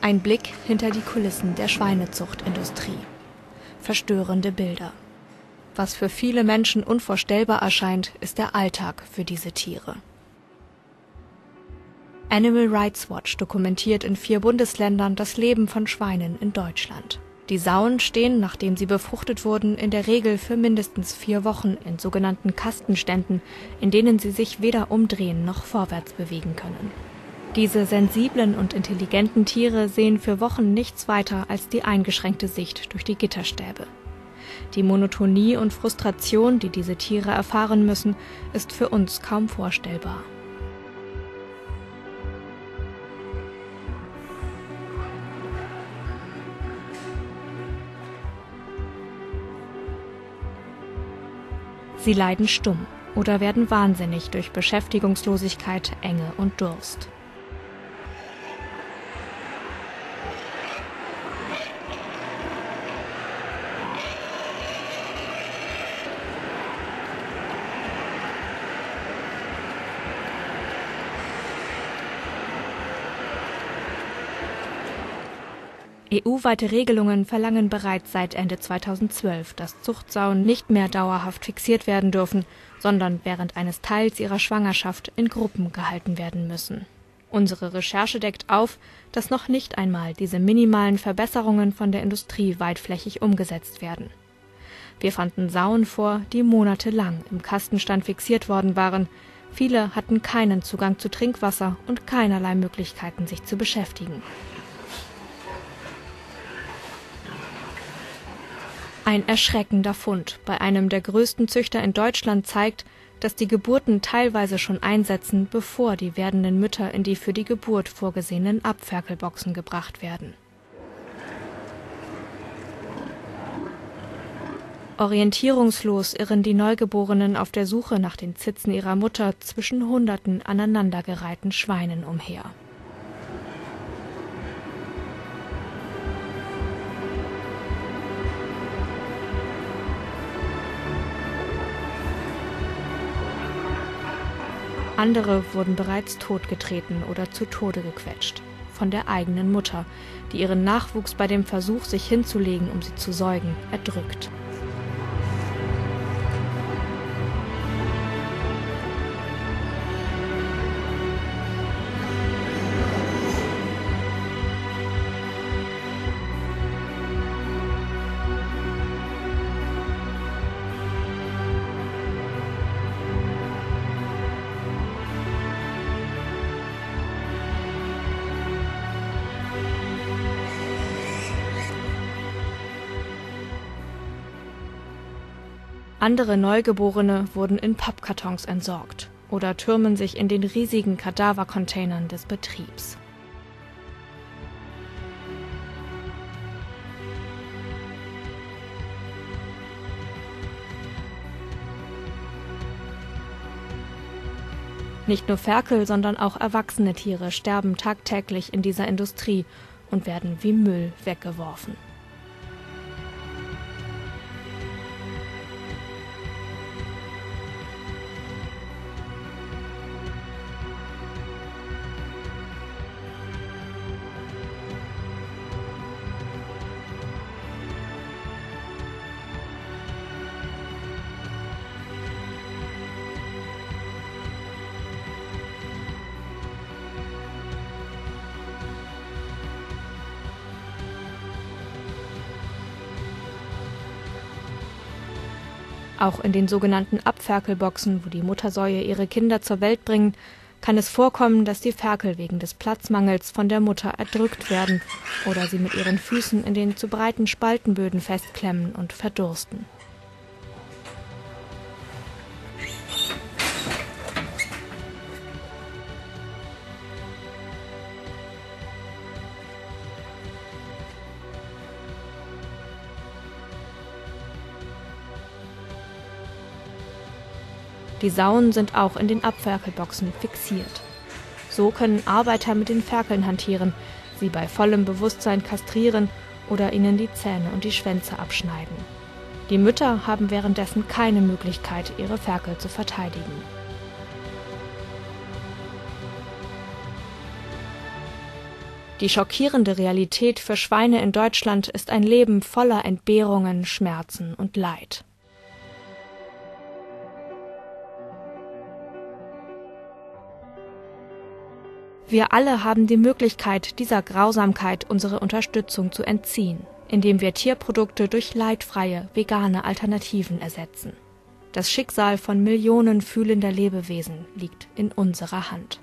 Ein Blick hinter die Kulissen der Schweinezuchtindustrie. Verstörende Bilder. Was für viele Menschen unvorstellbar erscheint, ist der Alltag für diese Tiere. Animal Rights Watch dokumentiert in vier Bundesländern das Leben von Schweinen in Deutschland. Die Sauen stehen, nachdem sie befruchtet wurden, in der Regel für mindestens vier Wochen in sogenannten Kastenständen, in denen sie sich weder umdrehen noch vorwärts bewegen können. Diese sensiblen und intelligenten Tiere sehen für Wochen nichts weiter als die eingeschränkte Sicht durch die Gitterstäbe. Die Monotonie und Frustration, die diese Tiere erfahren müssen, ist für uns kaum vorstellbar. Sie leiden stumm oder werden wahnsinnig durch Beschäftigungslosigkeit, Enge und Durst. EU-weite Regelungen verlangen bereits seit Ende 2012, dass Zuchtsauen nicht mehr dauerhaft fixiert werden dürfen, sondern während eines Teils ihrer Schwangerschaft in Gruppen gehalten werden müssen. Unsere Recherche deckt auf, dass noch nicht einmal diese minimalen Verbesserungen von der Industrie weitflächig umgesetzt werden. Wir fanden Sauen vor, die monatelang im Kastenstand fixiert worden waren. Viele hatten keinen Zugang zu Trinkwasser und keinerlei Möglichkeiten, sich zu beschäftigen. Ein erschreckender Fund bei einem der größten Züchter in Deutschland zeigt, dass die Geburten teilweise schon einsetzen, bevor die werdenden Mütter in die für die Geburt vorgesehenen Abferkelboxen gebracht werden. Orientierungslos irren die Neugeborenen auf der Suche nach den Zitzen ihrer Mutter zwischen hunderten aneinandergereihten Schweinen umher. Andere wurden bereits totgetreten oder zu Tode gequetscht. Von der eigenen Mutter, die ihren Nachwuchs bei dem Versuch, sich hinzulegen, um sie zu säugen, erdrückt. Andere Neugeborene wurden in Pappkartons entsorgt oder türmen sich in den riesigen Kadavercontainern des Betriebs. Nicht nur Ferkel, sondern auch erwachsene Tiere sterben tagtäglich in dieser Industrie und werden wie Müll weggeworfen. Auch in den sogenannten Abferkelboxen, wo die Muttersäue ihre Kinder zur Welt bringen, kann es vorkommen, dass die Ferkel wegen des Platzmangels von der Mutter erdrückt werden oder sie mit ihren Füßen in den zu breiten Spaltenböden festklemmen und verdursten Die Sauen sind auch in den Abferkelboxen fixiert. So können Arbeiter mit den Ferkeln hantieren, sie bei vollem Bewusstsein kastrieren oder ihnen die Zähne und die Schwänze abschneiden. Die Mütter haben währenddessen keine Möglichkeit, ihre Ferkel zu verteidigen. Die schockierende Realität für Schweine in Deutschland ist ein Leben voller Entbehrungen, Schmerzen und Leid. Wir alle haben die Möglichkeit, dieser Grausamkeit unsere Unterstützung zu entziehen, indem wir Tierprodukte durch leidfreie, vegane Alternativen ersetzen. Das Schicksal von Millionen fühlender Lebewesen liegt in unserer Hand